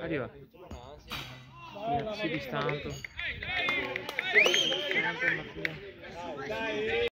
Arriva. Sì, si distanto. Sempre Mattia.